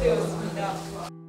Deus me dá.